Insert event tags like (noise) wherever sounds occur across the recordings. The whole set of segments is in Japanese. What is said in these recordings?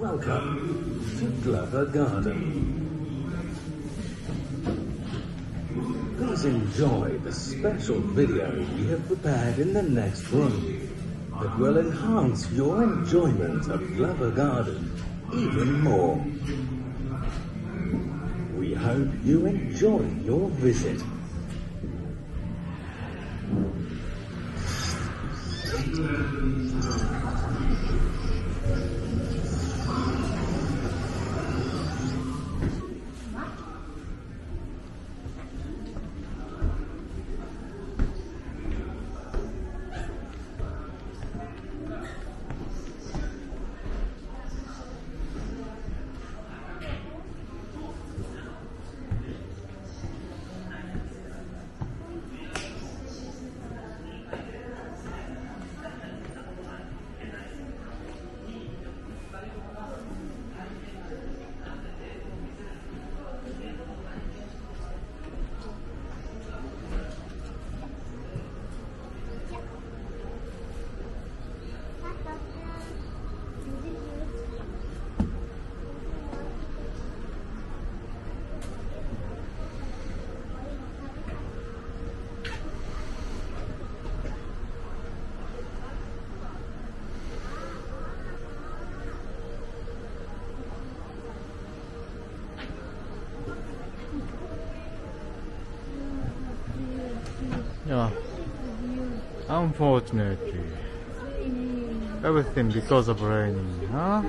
Welcome to Glover Garden. Please enjoy the special video we have prepared in the next room that will enhance your enjoyment of Glover Garden even more. We hope you enjoy your visit. い unfortunately, everything because of raining, huh?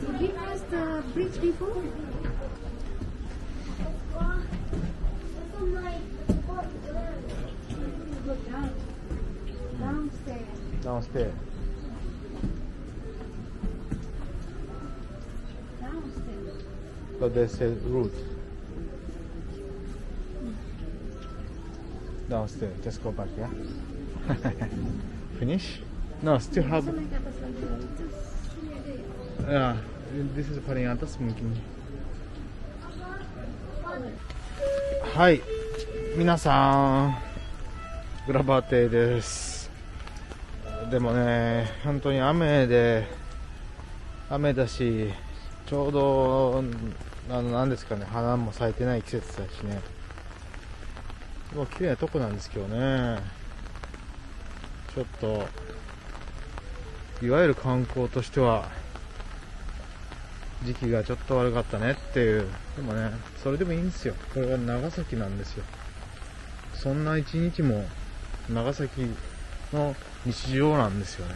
Did we cross the bridge before? Downstairs. Downstairs. Downstairs. But they said route. Downstairs. Just go back, yeah? Finish? No, still have. Yeah, this is paling atas mungkin. はい、皆さん、グラバー亭です。でもね、本当に雨で、雨だし、ちょうど、あの、なんですかね、花も咲いてない季節だしね。もう綺麗なとこなんですけどね。ちょっと、いわゆる観光としては、時期がちょっと悪かったねっていう。でもね、それでもいいんですよ。これは長崎なんですよ。そんな一日も長崎の日常なんですよね。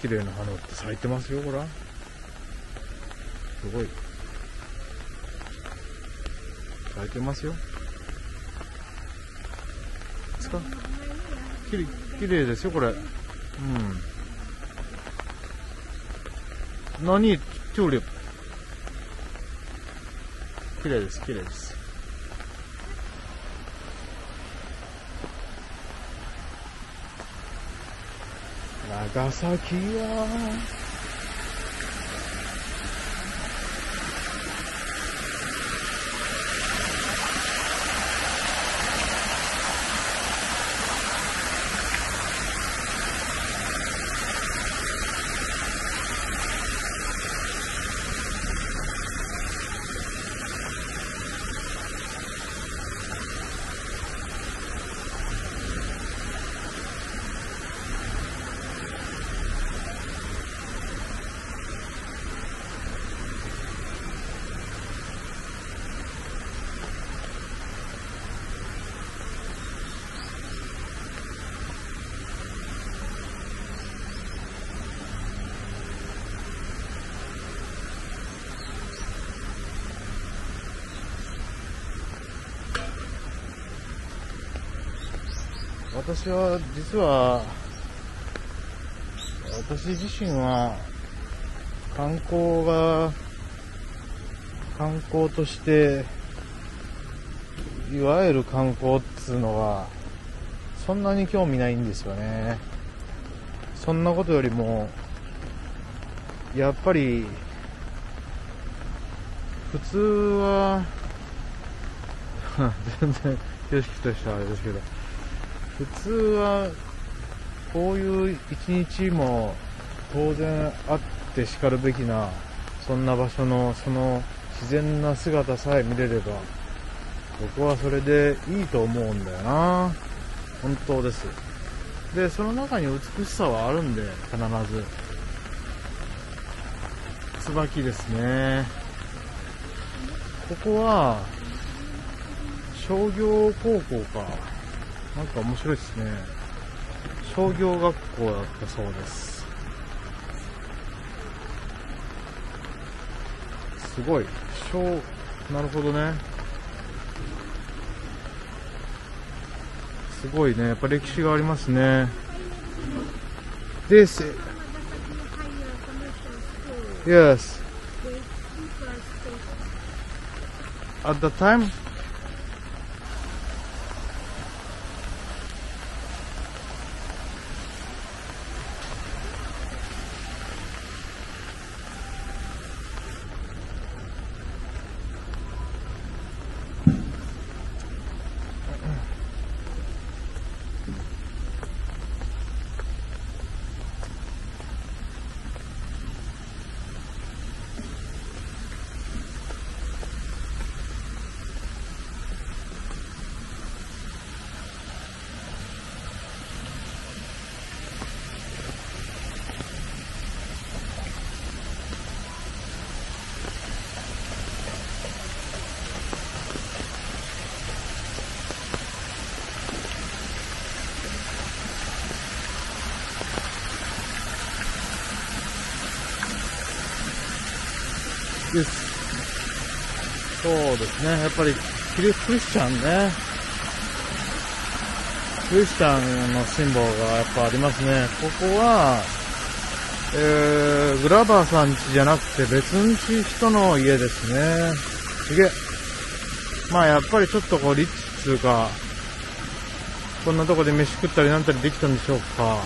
綺麗な花って咲いてますよ、ほら。すごい。咲いてますよ。ですか？きれい、綺麗ですよ、これ。うん。何？チューリップ。綺麗です、綺麗です。長崎は、私は実は私自身は観光が観光としていわゆる観光っつうのはそんなに興味ないんですよね。そんなことよりもやっぱり普通は (laughs) 全然景色としてはあれですけど普通はこういう一日も当然あってしかるべきなそんな場所のその自然な姿さえ見れれば僕はそれでいいと思うんだよな。本当です。でその中に美しさはあるんで必ず。椿ですね。ここは商業高校か。なんか面白いですね。商業学校だったそうです。すごい。小、なるほどね。すごいね。やっぱ歴史がありますね。This Yes. At ムそうですね。やっぱりキリクリスチャンね。クリスチャンのシンボルがやっぱありますね。ここは、えー、グラバーさん家じゃなくて別んち人の家ですね。すげえ。まあやっぱりちょっとこうリッチっつうか、こんなとこで飯食ったりなんたりできたんでしょうか。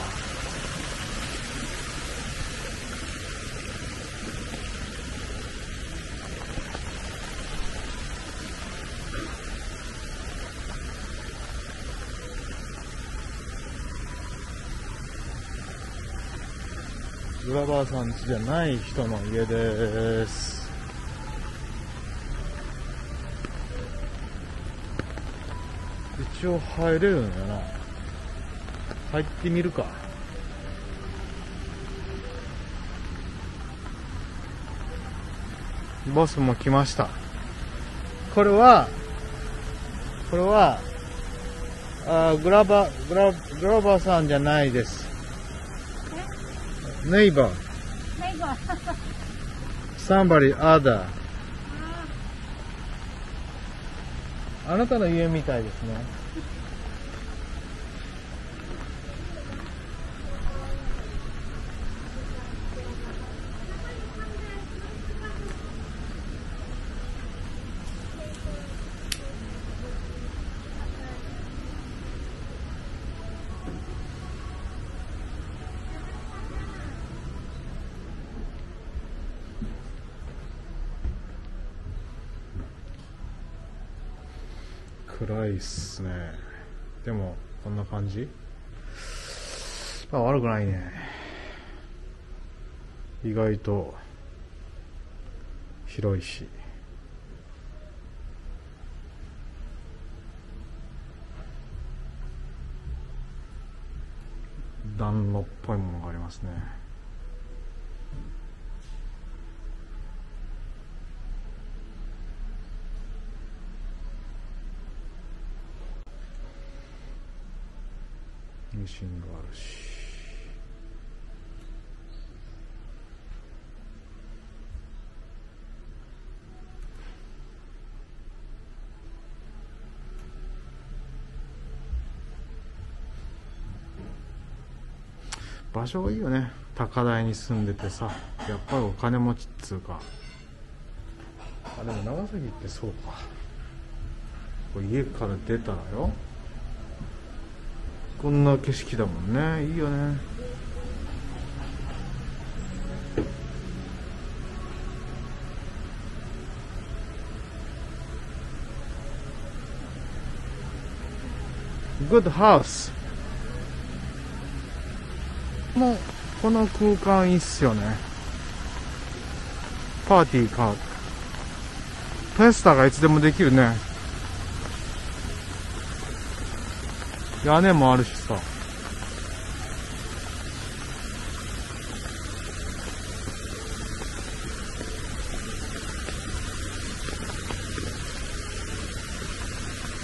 グラバーさん家じゃない人の家です。一応入れるんやな。入ってみるか。ボスも来ました。これは、これは、あグラバー、グラ、グラバーさんじゃないです。ネイバー。Neighbor. somebody other あなたの家みたいですね暗いっすね。でもこんな感じ？まあ悪くないね。意外と広いし。暖炉っぽいものがありますねミシンがあるし。場所がいいよね。高台に住んでてさやっぱりお金持ちっつうか。あでも長崎ってそうか。こ家から出たらよ。こんな景色だもんねいいよねグッドハウスもうこの空間いいっすよね。パーティーか。フェスタがいつでもできるね。屋根もあるしさ。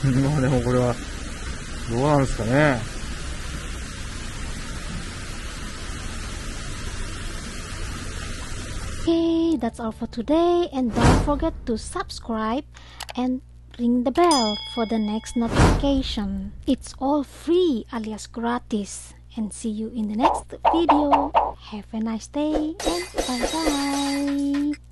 まあでもこれは、どうなんですかね。Okay, that's all for today and don't forget to subscribe and ring the bell for the next notification. It's all free alias gratis and see you in the next video. Have a nice day and bye bye.